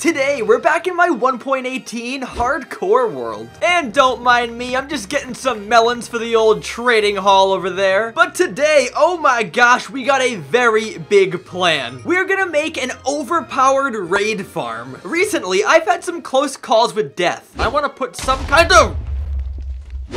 Today, we're back in my 1.18 hardcore world. And don't mind me, I'm just getting some melons for the old trading hall over there. But today, oh my gosh, we got a very big plan. We're gonna make an overpowered raid farm. Recently, I've had some close calls with death. I wanna put some kind of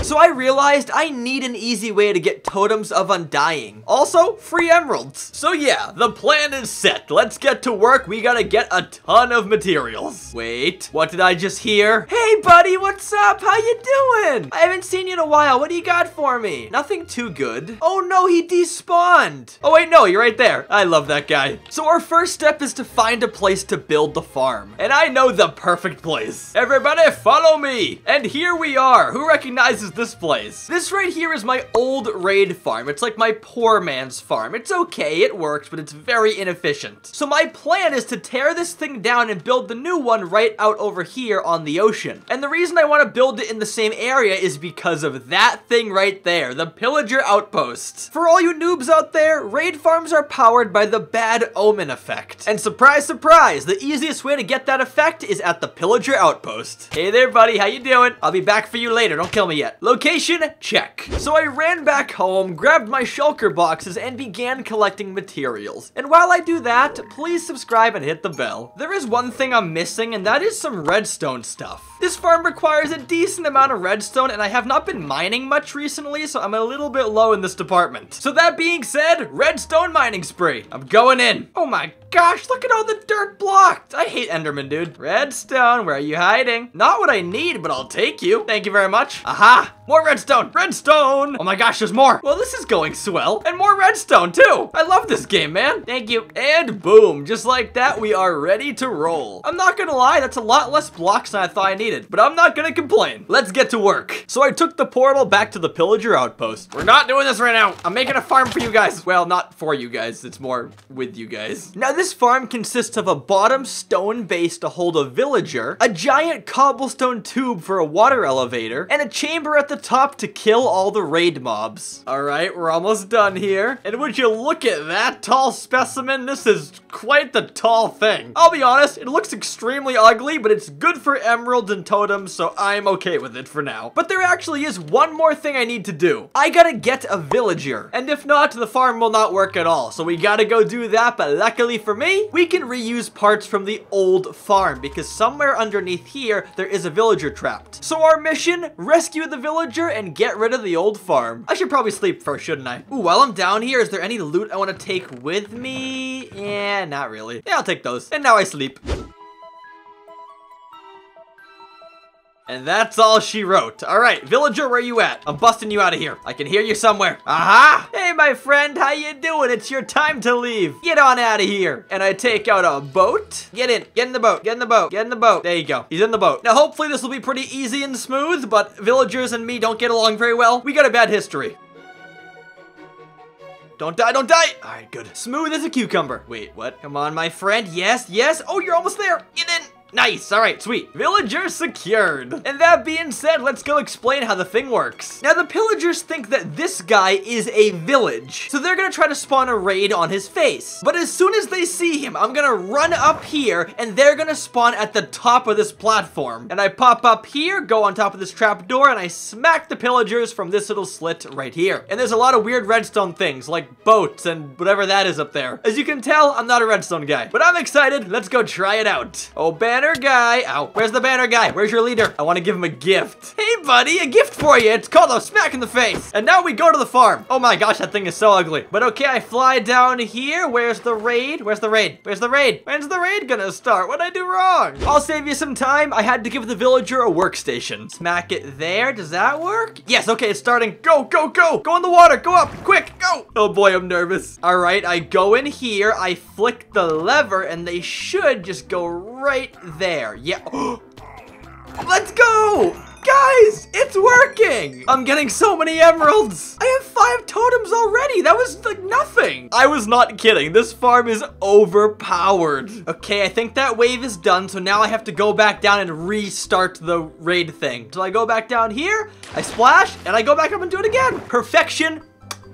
so I realized I need an easy way to get Totems of Undying. Also, free emeralds. So yeah, the plan is set. Let's get to work. We gotta get a ton of materials. Wait, what did I just hear? Hey buddy, what's up? How you doing? I haven't seen you in a while. What do you got for me? Nothing too good. Oh no, he despawned. Oh wait, no, you're right there. I love that guy. So our first step is to find a place to build the farm. And I know the perfect place. Everybody follow me. And here we are. Who recognizes is this place? This right here is my old raid farm. It's like my poor man's farm. It's okay, it works, but it's very inefficient. So my plan is to tear this thing down and build the new one right out over here on the ocean. And the reason I want to build it in the same area is because of that thing right there, the Pillager Outpost. For all you noobs out there, raid farms are powered by the Bad Omen effect. And surprise, surprise, the easiest way to get that effect is at the Pillager Outpost. Hey there, buddy, how you doing? I'll be back for you later, don't kill me yet. Location, check. So I ran back home, grabbed my shulker boxes, and began collecting materials. And while I do that, please subscribe and hit the bell. There is one thing I'm missing, and that is some redstone stuff. This farm requires a decent amount of redstone, and I have not been mining much recently, so I'm a little bit low in this department. So that being said, redstone mining spree. I'm going in. Oh my gosh, look at all the dirt blocked. I hate Enderman, dude. Redstone, where are you hiding? Not what I need, but I'll take you. Thank you very much. Aha, Ah, more redstone, redstone. Oh my gosh, there's more. Well, this is going swell. And more redstone too. I love this game, man. Thank you. And boom, just like that, we are ready to roll. I'm not gonna lie, that's a lot less blocks than I thought I needed, but I'm not gonna complain. Let's get to work. So I took the portal back to the pillager outpost. We're not doing this right now. I'm making a farm for you guys. Well, not for you guys. It's more with you guys. Now, this farm consists of a bottom stone base to hold a villager, a giant cobblestone tube for a water elevator, and a chamber at the top to kill all the raid mobs. All right, we're almost done here. And would you look at that tall specimen? This is quite the tall thing. I'll be honest, it looks extremely ugly, but it's good for emeralds and totems, so I'm okay with it for now. But there actually is one more thing I need to do. I gotta get a villager. And if not, the farm will not work at all. So we gotta go do that, but luckily for me, we can reuse parts from the old farm because somewhere underneath here, there is a villager trapped. So our mission, rescue the villager and get rid of the old farm. I should probably sleep first, shouldn't I? Ooh, while I'm down here, is there any loot I want to take with me? Yeah, not really. Yeah, I'll take those. And now I sleep. And that's all she wrote. All right, villager, where you at? I'm busting you out of here. I can hear you somewhere. Aha! Hey, my friend, how you doing? It's your time to leave. Get on out of here. And I take out a boat. Get in. Get in the boat. Get in the boat. Get in the boat. There you go. He's in the boat. Now, hopefully this will be pretty easy and smooth, but villagers and me don't get along very well. We got a bad history. Don't die, don't die! Alright, good. Smooth as a cucumber. Wait, what? Come on, my friend. Yes, yes. Oh, you're almost there. Get in. Nice, all right, sweet. Villager secured. And that being said, let's go explain how the thing works. Now, the pillagers think that this guy is a village, so they're gonna try to spawn a raid on his face. But as soon as they see him, I'm gonna run up here, and they're gonna spawn at the top of this platform. And I pop up here, go on top of this trap door, and I smack the pillagers from this little slit right here. And there's a lot of weird redstone things, like boats and whatever that is up there. As you can tell, I'm not a redstone guy, but I'm excited. Let's go try it out. Oh, banner banner guy. Ow. Where's the banner guy? Where's your leader? I want to give him a gift. Hey, buddy, a gift for you. It's called a smack in the face. And now we go to the farm. Oh my gosh, that thing is so ugly. But okay, I fly down here. Where's the raid? Where's the raid? Where's the raid? When's the raid gonna start? What'd I do wrong? I'll save you some time. I had to give the villager a workstation. Smack it there. Does that work? Yes, okay, it's starting. Go, go, go. Go in the water. Go up. Quick, go. Oh boy, I'm nervous. All right, I go in here. I flick the lever and they should just go right there. Yeah. Let's go! Guys, it's working! I'm getting so many emeralds! I have five totems already! That was like nothing! I was not kidding. This farm is overpowered. Okay, I think that wave is done, so now I have to go back down and restart the raid thing. So I go back down here, I splash, and I go back up and do it again. Perfection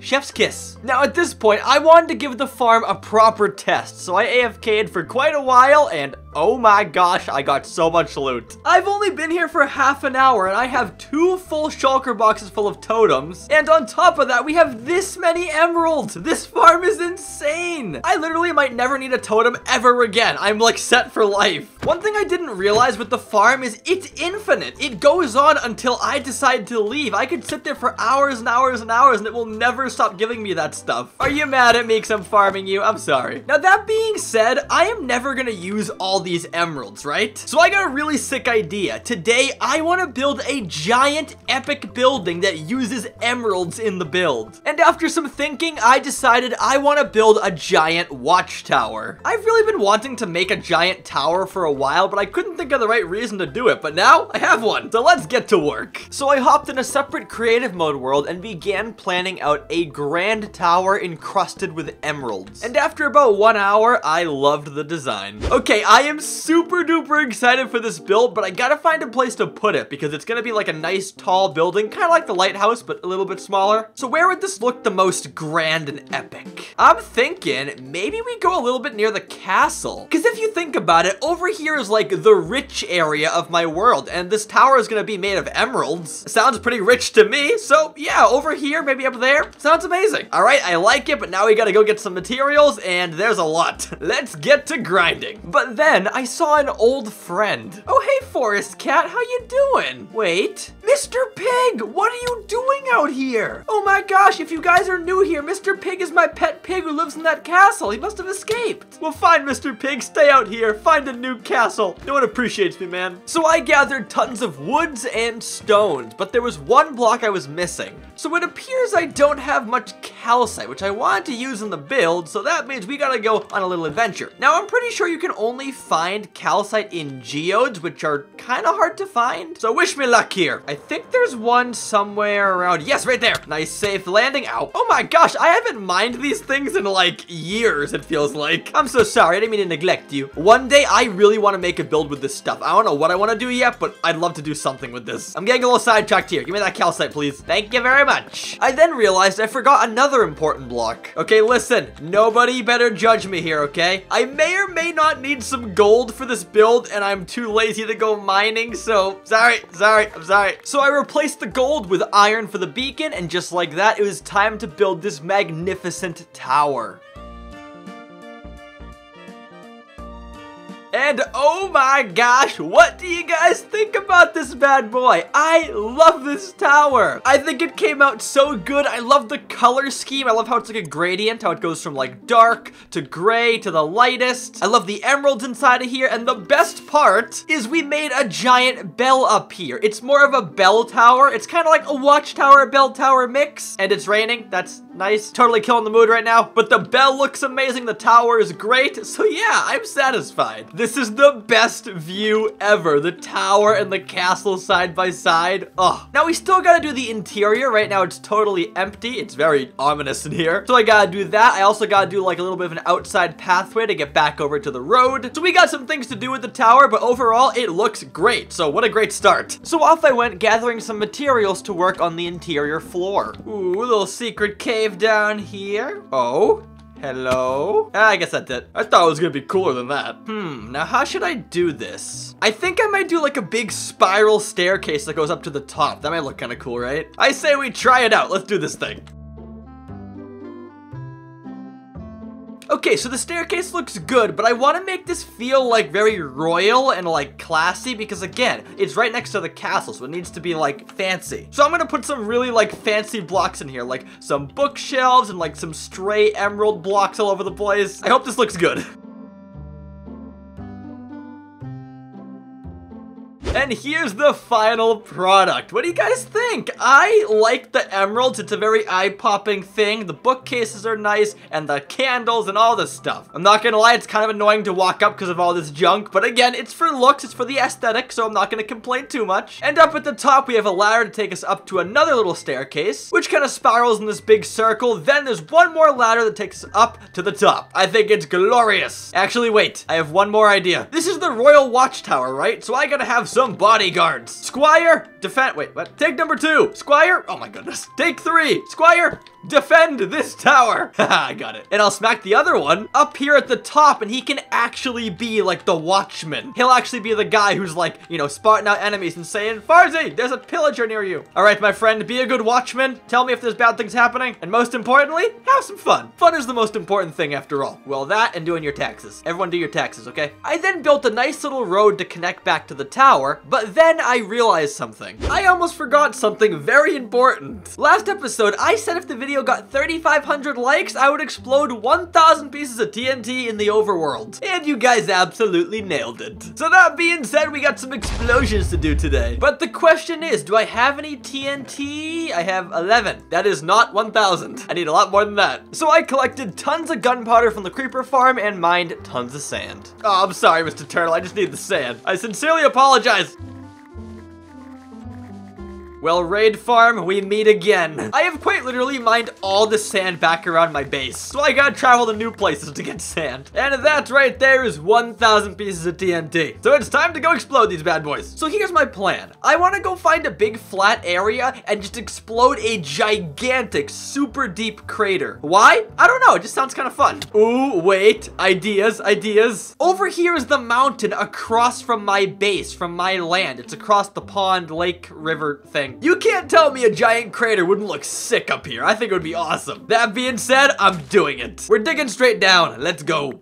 Chef's kiss. Now at this point, I wanted to give the farm a proper test, so I AFK'd for quite a while and Oh my gosh, I got so much loot. I've only been here for half an hour and I have two full shulker boxes full of totems. And on top of that, we have this many emeralds. This farm is insane. I literally might never need a totem ever again. I'm like set for life. One thing I didn't realize with the farm is it's infinite. It goes on until I decide to leave. I could sit there for hours and hours and hours and it will never stop giving me that stuff. Are you mad at me because I'm farming you? I'm sorry. Now that being said, I am never gonna use all these emeralds, right? So I got a really sick idea. Today, I wanna build a giant epic building that uses emeralds in the build. And after some thinking, I decided I wanna build a giant watchtower. I've really been wanting to make a giant tower for a while, but I couldn't think of the right reason to do it, but now I have one. So let's get to work. So I hopped in a separate creative mode world and began planning out a grand tower encrusted with emeralds. And after about one hour, I loved the design. Okay, I am super duper excited for this build, but I gotta find a place to put it because it's gonna be like a nice tall building, kind of like the lighthouse, but a little bit smaller. So where would this look the most grand and epic? I'm thinking maybe we go a little bit near the castle. Because if you think about it, over here is like the rich area of my world, and this tower is gonna be made of emeralds. Sounds pretty rich to me, so yeah, over here, maybe up there, sounds amazing. All right, I like it, but now we gotta go get some materials, and there's a lot. Let's get to grinding. But then I saw an old friend. Oh, hey, Forest Cat, how you doing? Wait, Mr. Pig, what are you doing out here? Oh my gosh, if you guys are new here, Mr. Pig is my pet pig who lives in that castle. He must have escaped. Well, fine, Mr. Pig, stay out here. Find a new castle. No one appreciates me, man. So I gathered tons of woods and stones, but there was one block I was missing. So it appears I don't have much calcite, which I wanted to use in the build, so that means we gotta go on a little adventure. Now, I'm pretty sure you can only find calcite in geodes, which are kind of hard to find. So wish me luck here. I think there's one somewhere around. Yes, right there. Nice safe landing. Ow. Oh my gosh, I haven't mined these things in like years, it feels like. I'm so sorry, I didn't mean to neglect you. One day, I really want to make a build with this stuff. I don't know what I want to do yet, but I'd love to do something with this. I'm getting a little sidetracked here. Give me that calcite, please. Thank you very much. I then realized I forgot another important block. Okay, listen, nobody better judge me here, okay? I may or may not need some gold for this build, and I'm too lazy to go mining, so sorry, sorry, I'm sorry. So I replaced the gold with iron for the beacon, and just like that, it was time to build this magnificent tower. And oh my gosh, what do you guys think about this bad boy? I love this tower. I think it came out so good. I love the color scheme. I love how it's like a gradient, how it goes from like dark to gray to the lightest. I love the emeralds inside of here. And the best part is we made a giant bell up here. It's more of a bell tower. It's kind of like a watchtower bell tower mix. And it's raining. That's nice. Totally killing the mood right now. But the bell looks amazing. The tower is great. So yeah, I'm satisfied. This is the best view ever. The tower and the castle side by side. Oh, now we still gotta do the interior. Right now it's totally empty. It's very ominous in here. So I gotta do that. I also gotta do like a little bit of an outside pathway to get back over to the road. So we got some things to do with the tower, but overall it looks great. So what a great start. So off I went gathering some materials to work on the interior floor. Ooh, a little secret cave down here. Oh, Hello? Ah, I guess that's it. I thought it was gonna be cooler than that. Hmm, now how should I do this? I think I might do like a big spiral staircase that goes up to the top. That might look kind of cool, right? I say we try it out. Let's do this thing. Okay, so the staircase looks good, but I want to make this feel like very royal and like classy because again, it's right next to the castle, so it needs to be like fancy. So I'm going to put some really like fancy blocks in here, like some bookshelves and like some stray emerald blocks all over the place. I hope this looks good. And here's the final product. What do you guys think? I like the emeralds. It's a very eye-popping thing. The bookcases are nice and the candles and all this stuff. I'm not gonna lie, it's kind of annoying to walk up because of all this junk. But again, it's for looks, it's for the aesthetic, so I'm not gonna complain too much. And up at the top, we have a ladder to take us up to another little staircase, which kind of spirals in this big circle. Then there's one more ladder that takes us up to the top. I think it's glorious. Actually, wait, I have one more idea. This is the Royal Watchtower, right? So I gotta have some bodyguards. Squire, defend, wait, what? Take number two. Squire, oh my goodness. Take three. Squire, defend this tower. I got it. And I'll smack the other one up here at the top and he can actually be like the watchman. He'll actually be the guy who's like, you know, spotting out enemies and saying, Farzy, there's a pillager near you. All right, my friend, be a good watchman. Tell me if there's bad things happening. And most importantly, have some fun. Fun is the most important thing after all. Well, that and doing your taxes. Everyone do your taxes, okay? I then built a nice little road to connect back to the tower, but then I realized something. I almost forgot something very important. Last episode, I said if the video got 3,500 likes, I would explode 1,000 pieces of TNT in the overworld. And you guys absolutely nailed it. So that being said, we got some explosions to do today. But the question is, do I have any TNT? I have 11. That is not 1,000. I need a lot more than that. So I collected tons of gunpowder from the creeper farm and mined tons of sand. Oh, I'm sorry, Mr. Turtle. I just need the sand. I sincerely apologize. Well, Raid Farm, we meet again. I have quite literally mined all the sand back around my base, so I gotta travel to new places to get sand. And that right there is 1,000 pieces of TNT. So it's time to go explode these bad boys. So here's my plan. I wanna go find a big flat area and just explode a gigantic, super deep crater. Why? I don't know, it just sounds kind of fun. Ooh, wait, ideas, ideas. Over here is the mountain across from my base, from my land. It's across the pond, lake, river thing. You can't tell me a giant crater wouldn't look sick up here. I think it would be awesome. That being said, I'm doing it. We're digging straight down. Let's go.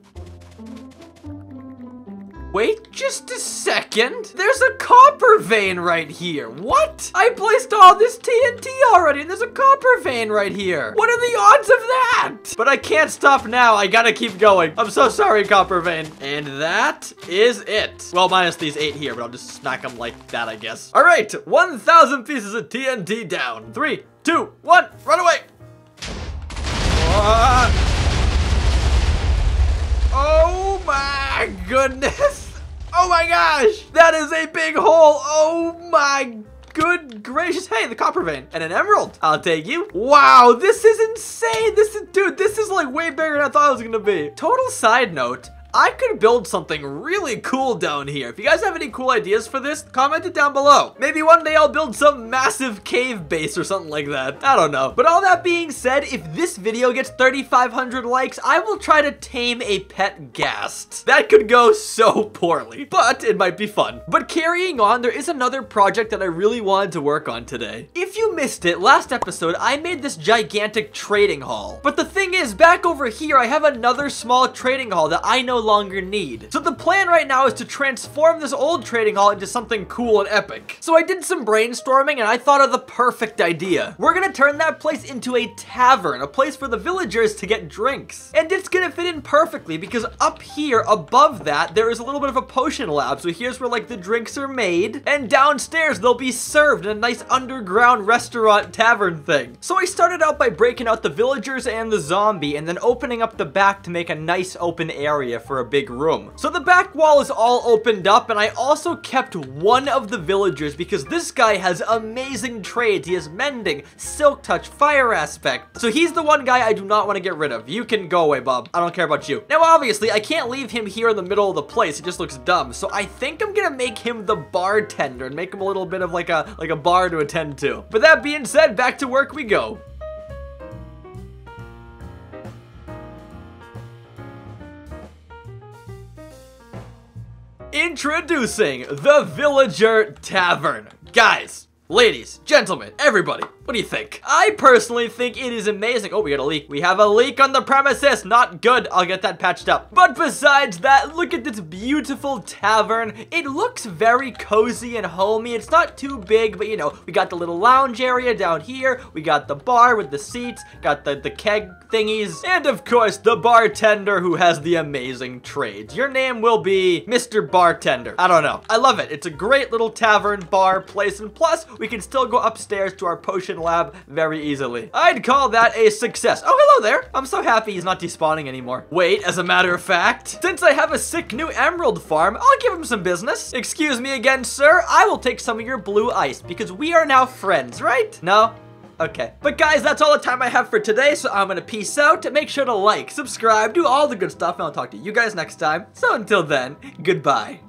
Wait just a second. There's a copper vein right here. What? I placed all this TNT already and there's a copper vein right here. What are the odds of that? But I can't stop now. I gotta keep going. I'm so sorry, copper vein. And that is it. Well, minus these eight here, but I'll just smack them like that, I guess. All right, 1,000 pieces of TNT down. Three, two, one, run away. Oh my goodness. Oh my gosh. That is a big hole. Oh my good gracious. Hey, the copper vein and an emerald. I'll take you. Wow, this is insane. This is, dude, this is like way bigger than I thought it was gonna be. Total side note, I could build something really cool down here. If you guys have any cool ideas for this, comment it down below. Maybe one day I'll build some massive cave base or something like that. I don't know. But all that being said, if this video gets 3,500 likes, I will try to tame a pet ghast. That could go so poorly, but it might be fun. But carrying on, there is another project that I really wanted to work on today. If you missed it, last episode, I made this gigantic trading hall. But the thing is, back over here, I have another small trading hall that I know longer need. So the plan right now is to transform this old trading hall into something cool and epic. So I did some brainstorming and I thought of the perfect idea. We're gonna turn that place into a tavern, a place for the villagers to get drinks. And it's gonna fit in perfectly because up here above that, there is a little bit of a potion lab. So here's where like the drinks are made and downstairs they'll be served in a nice underground restaurant tavern thing. So I started out by breaking out the villagers and the zombie and then opening up the back to make a nice open area for a big room. So the back wall is all opened up and I also kept one of the villagers because this guy has amazing trades. He has mending, silk touch, fire aspect. So he's the one guy I do not want to get rid of. You can go away, Bob. I don't care about you. Now, obviously, I can't leave him here in the middle of the place. It just looks dumb. So I think I'm gonna make him the bartender and make him a little bit of like a like a bar to attend to. But that being said, back to work we go. Introducing the Villager Tavern. Guys, ladies, gentlemen, everybody, what do you think? I personally think it is amazing. Oh, we got a leak. We have a leak on the premises. Not good. I'll get that patched up. But besides that, look at this beautiful tavern. It looks very cozy and homey. It's not too big, but you know, we got the little lounge area down here. We got the bar with the seats, got the, the keg thingies, and of course, the bartender who has the amazing trades. Your name will be Mr. Bartender. I don't know. I love it. It's a great little tavern, bar, place, and plus, we can still go upstairs to our potion lab very easily. I'd call that a success. Oh, hello there. I'm so happy he's not despawning anymore. Wait, as a matter of fact, since I have a sick new emerald farm, I'll give him some business. Excuse me again, sir. I will take some of your blue ice because we are now friends, right? No? Okay. But guys, that's all the time I have for today, so I'm gonna peace out. Make sure to like, subscribe, do all the good stuff, and I'll talk to you guys next time. So until then, goodbye.